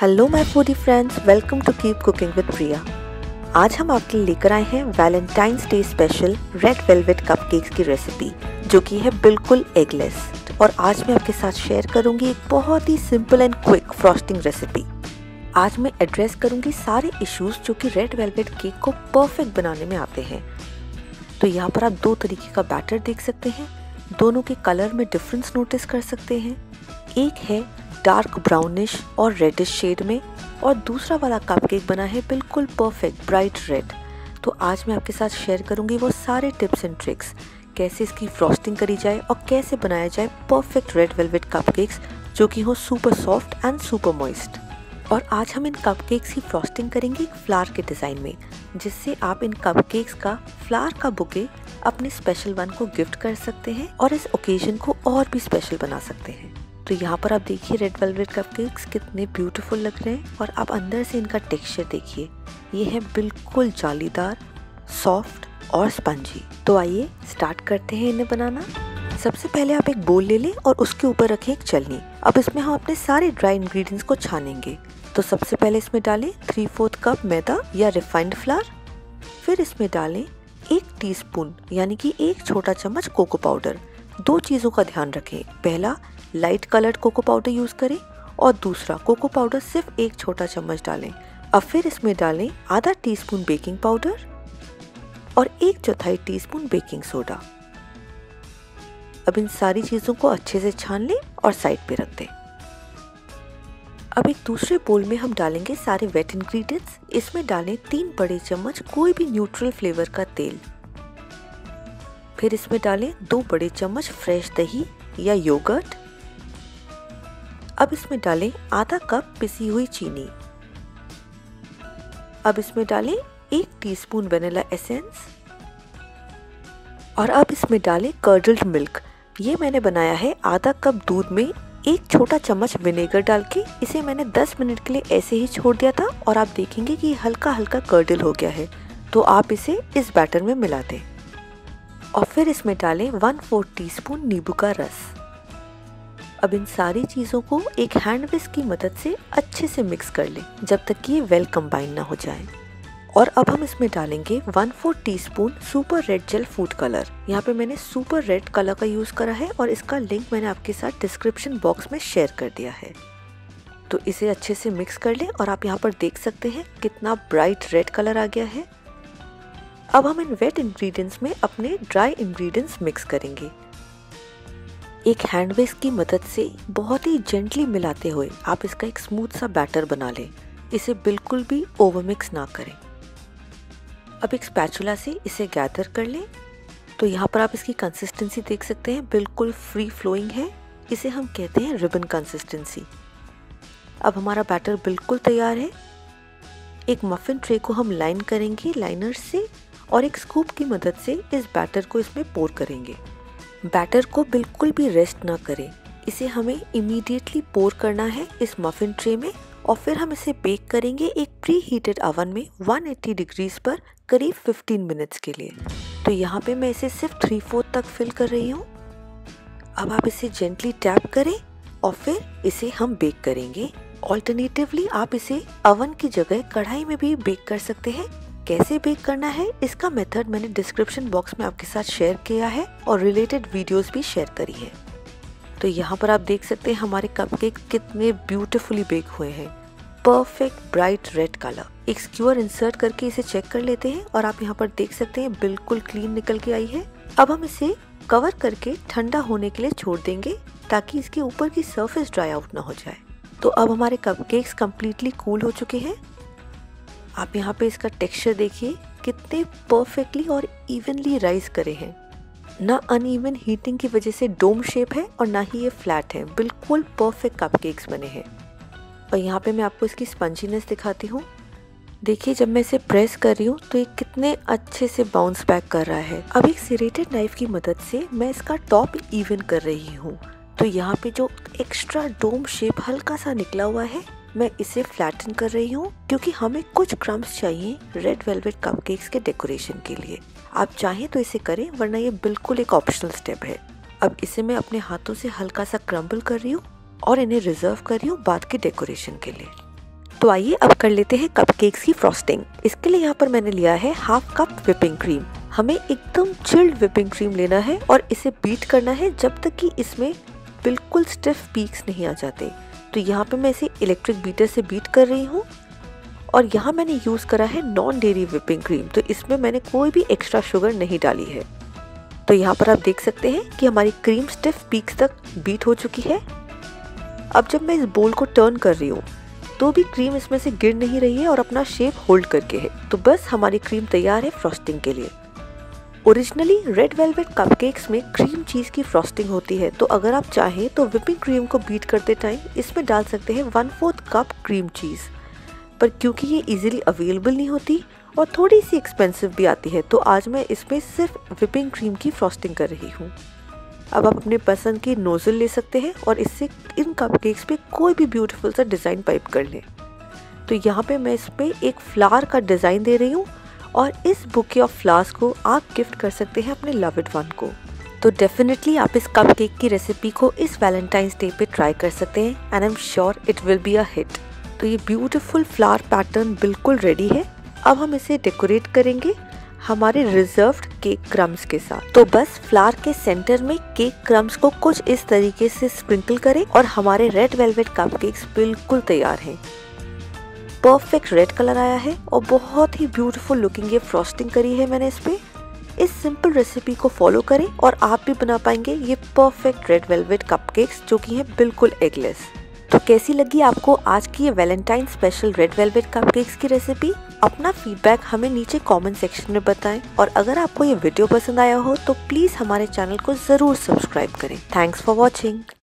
Hello my foodie friends welcome to keep cooking with Priya आज हम आपके लिए लेकर आए हैं Valentine's Day special red velvet cupcakes की रेसिपी जो कि है बिल्कुल एगलेस और आज मैं आपके साथ शेयर करूँगी एक बहुत ही simple and quick frosting recipe आज मैं एड्रेस करूँगी सारे इश्यूज़ जो कि रेड वेलवेट केक को परफेक्ट बनाने में आते हैं. तो यहाँ पर आप दो तरीके का बैटर देख सकते हैं. दोनों के कलर में डिफरेंस नोटिस कर सकते हैं. एक है डार्क ब्राउनिश और रेडिश शेड में और दूसरा वाला कपकेक बना है बिल्कुल परफेक्ट ब्राइट रेड तो आज मैं आपके साथ शेयर करूँगी वो सारे टिप्स एंड ट्रिक्स कैसे इसकी फ्रॉस्टिंग करी जाए और कैसे बनाया जाए परफेक्ट रेड वेलवेट कपकेक्स जो कि हो super soft and super moist और आज हम इन कपकेक्स की फ्रॉस्टिंग करेंगे एक फ्लावर के डिज़ाइन में, जिससे आप इन कपकेक्स का फ्लावर का बुके अपने स्पेशल वन को गिफ्ट कर सकते हैं और इस ओकेजन को और भी स्पेशल बना सकते हैं। तो यहाँ पर आप देखिए रेड वेलवेट कपकेक्स कितने ब्यूटीफुल लग रहे हैं। और आप अंदर से इनका टेक्सचर देखिए। ये है बिल्कुल जालीदार सॉफ्ट और स्पंजी तो आइए स्टार्ट करते हैं इन्हें बनाना। सबसे पहले आप एक बोल ले लें और उसके ऊपर रखें एक चलनी। अब इसमें हम अपने सारे ड्राई इंग्रेडिएंट्स को छानेंगे। तो सबसे पहले इसमें डालें थ्री फोर्थ कप मैदा या रिफाइंड फ्लावर फिर इसमें डालें एक टीस्पून यानी कि एक छोटा चम्मच कोको पाउडर दो चीज़ों का ध्यान रखें। पहला light coloured cocoa powder use करें और दूसरा कोको पाउडर सिर्फ़ एक छोटा चम्मच डालें। अब फिर इसमें डालें आधा टीस्पून बेकिंग पाउडर और एक चौथाई टीस्पून बेकिंग सोडा अब इन सारी चीज़ों को अच्छे से छान लें और साइड पे रख दें। अब एक दूसरे बोल में हम डालेंगे सारे वेट इंग्रेडिएंट्स इसमें डालें तीन बड़े चम्मच कोई भी न्यूट्रल फ्लेवर का तेल। फिर इसमें डालें दो बड़े चम्मच फ्रेश दही या योगर्ट अब इसमें डालें आधा कप पिसी हुई चीनी। अब इसमें डालें एक टीस्पून वेनिला एसेंस और अब इसमें डालें कर्डल्ड मिल्क ये मैंने बनाया है आधा कप दूध में, एक छोटा चम्मच विनेगर डाल के। इसे मैंने 10 मिनट के लिए ऐसे ही छोड़ दिया था और आप देखेंगे कि हल्का हल्का कर्डल हो गया है। तो आप इसे इस बैटर में मिला दें। और फिर इसमें डालें वन फोर्थ टी नींबू का रस। अब इन सारी चीज़ों को एक हैंड विस्क की मदद से अच्छे से मिक्स कर लें, जब तक कि ये वेल कंबाइन ना हो जाए। और अब हम इसमें डालेंगे one four teaspoon super red gel food colour यहाँ पे मैंने सुपर रेड कलर का यूज़ करा है और इसका लिंक मैंने आपके साथ डिस्क्रिप्शन बॉक्स में शेयर कर दिया है। तो इसे अच्छे से मिक्स कर लें और आप यहाँ पर देख सकते हैं कितना ब्राइट रेड कलर आ गया है। अब हम इन वेट इंग्रेडिएंट्स में अपने ड्राई इंग्रेडिएंट्स मिक्स करेंगे। एक हैंड विस्क की मदद से बहुत ही जेंटली मिलाते हुए आप इसका एक स्मूथ सा बैटर बना लें। इसे बिल्कुल भी ओवर मिक्स ना करें। अब एक स्पैचुला से इसे गैदर कर लें। तो यहाँ पर आप इसकी कंसिस्टेंसी देख सकते हैं। बिल्कुल फ्री फ्लोइंग है। इसे हम कहते हैं रिबन कंसिस्टेंसी अब हमारा बैटर बिल्कुल तैयार है। एक मफिन ट्रे को हम लाइन करेंगे लाइनर से और एक स्कूप की मदद से इस बैटर को इसमें पोर करेंगे। बैटर को बिल्कुल भी रेस्ट ना करें। इसे हमें इमीडिएटली पोर करना है इस मफिन ट्रे में और फिर हम इसे बेक करेंगे एक प्री हीटेड अवन में 180 डिग्रीज पर करीब 15 मिनट्स के लिए। तो यहाँ पे मैं इसे सिर्फ़ थ्री फोर्थ तक फिल कर रही हूँ। अब आप इसे जेंटली टैप करें और फिर इसे हम बेक करेंगे। ऑल्टरनेटिवली आप इसे अवन की जगह कढ़ाई में भी बेक कर सकते हैं। कैसे बेक करना है, इसका मेथड मैंने डिस्क्रिप्शन बॉक्स में आपके साथ शेयर किया है और रिलेटेड वीडियोस भी शेयर करी है। तो यहाँ पर आप देख सकते हैं हमारे कपकेक कितने ब्यूटिफुली बेक हुए हैं। परफेक्ट ब्राइट रेड कलर एक स्क्यूअर इंसर्ट करके इसे चेक कर लेते हैं और आप यहाँ पर देख सकते हैं बिल्कुल क्लीन निकल के आई है। अब हम इसे कवर करके ठंडा होने के लिए छोड़ देंगे ताकि इसके ऊपर की सरफेस ड्राई आउट ना हो जाए। तो अब हमारे कपकेक्स कम्प्लीटली कूल हो चुके हैं आप यहाँ पे इसका टेक्सचर देखिए, कितने परफेक्टली और इवनली राइज करे हैं। ना अनइवन हीटिंग की वजह से डोम शेप है और ना ही ये फ्लैट है। बिल्कुल परफेक्ट कपकेक्स बने हैं। और यहाँ पे मैं आपको इसकी स्पंजीनेस दिखाती हूँ। देखिए, जब मैं इसे प्रेस कर रही हूँ तो ये कितने अच्छे से बाउंस बैक कर रहा है। अब एक सीरेटेड नाइफ की मदद से मैं इसका टॉप इवन कर रही हूँ। तो यहाँ पे जो एक्स्ट्रा डोम शेप हल्का सा निकला हुआ है मैं इसे फ्लैटन कर रही हूँ क्योंकि हमें कुछ क्रम्स चाहिए रेड वेलवेट कपकेक्स के डेकोरेशन के लिए। आप चाहें तो इसे करें, वरना ये बिल्कुल एक ऑप्शनल स्टेप है। अब इसे मैं अपने हाथों से हल्का सा क्रम्बल कर रही हूँ और इन्हें रिज़र्व कर रही हूँ बाद के डेकोरेशन के लिए। तो आइए अब कर लेते हैं कपकेक्स की फ्रॉस्टिंग इसके लिए यहाँ पर मैंने लिया है हाफ़ कप विपिंग क्रीम हमें एकदम चिल्ड विपिंग क्रीम लेना है और इसे बीट करना है जब तक कि इसमें बिल्कुल स्टिफ पीक्स नहीं आ जाते। तो यहाँ पे मैं इसे इलेक्ट्रिक बीटर से बीट कर रही हूँ। और यहाँ मैंने यूज़ करा है नॉन डेरी विपिंग क्रीम तो इसमें मैंने कोई भी एक्स्ट्रा शुगर नहीं डाली है। तो यहाँ पर आप देख सकते हैं कि हमारी क्रीम स्टिफ पीक्स तक बीट हो चुकी है। अब जब मैं इस बोल को टर्न कर रही हूँ तो भी क्रीम इसमें से गिर नहीं रही है और अपना शेप होल्ड करके है। तो बस हमारी क्रीम तैयार है फ्रॉस्टिंग के लिए। ओरिजिनली रेड वेलवेट कपकेक्स में क्रीम चीज़ की फ्रॉस्टिंग होती है। तो अगर आप चाहें तो विपिंग क्रीम को बीट करते टाइम इसमें डाल सकते हैं one fourth cup cream cheese पर क्योंकि ये इजीली अवेलेबल नहीं होती और थोड़ी सी एक्सपेंसिव भी आती है तो आज मैं इसमें सिर्फ़ विपिंग क्रीम की फ्रॉस्टिंग कर रही हूँ। अब आप अपने पसंद की नोज़ल ले सकते हैं और इससे इन कपकेक्स पे कोई भी ब्यूटीफुल सा डिज़ाइन पाइप कर लें। तो यहाँ पे मैं इस पर एक फ्लावर का डिज़ाइन दे रही हूँ और इस बुके ऑफ़ फ्लावर्स को आप गिफ्ट कर सकते हैं अपने लव वन को। तो डेफिनेटली आप इस कप केक की रेसिपी को इस वैलेंटाइंस डे पे ट्राई कर सकते हैं and I am sure it will be a hit तो ये ब्यूटीफुल फ्लावर पैटर्न बिल्कुल रेडी है। अब हम इसे डेकोरेट करेंगे हमारे रिजर्व्ड केक क्रम्स के साथ। तो बस फ्लावर के सेंटर में केक क्रम्स को कुछ इस तरीके से स्प्रिंकल करें और हमारे रेड वेलवेट कपकेक्स बिल्कुल तैयार हैं। परफेक्ट रेड कलर आया है और बहुत ही ब्यूटीफुल लुकिंग ये फ्रॉस्टिंग करी है मैंने इस पे इस सिंपल रेसिपी को फॉलो करें और आप भी बना पाएँगे ये परफेक्ट रेड वेलवेट कपकेक्स जो कि हैं बिल्कुल एगलेस तो कैसी लगी आपको आज की ये Valentine special red velvet cupcakes की रेसिपी अपना फीडबैक हमें नीचे कमेंट सेक्शन में बताएँ और अगर आपको ये वीडियो पसंद आया हो तो प्लीज़ हमारे चैनल को ज़रूर सब्सक्राइब करें। Thanks for watching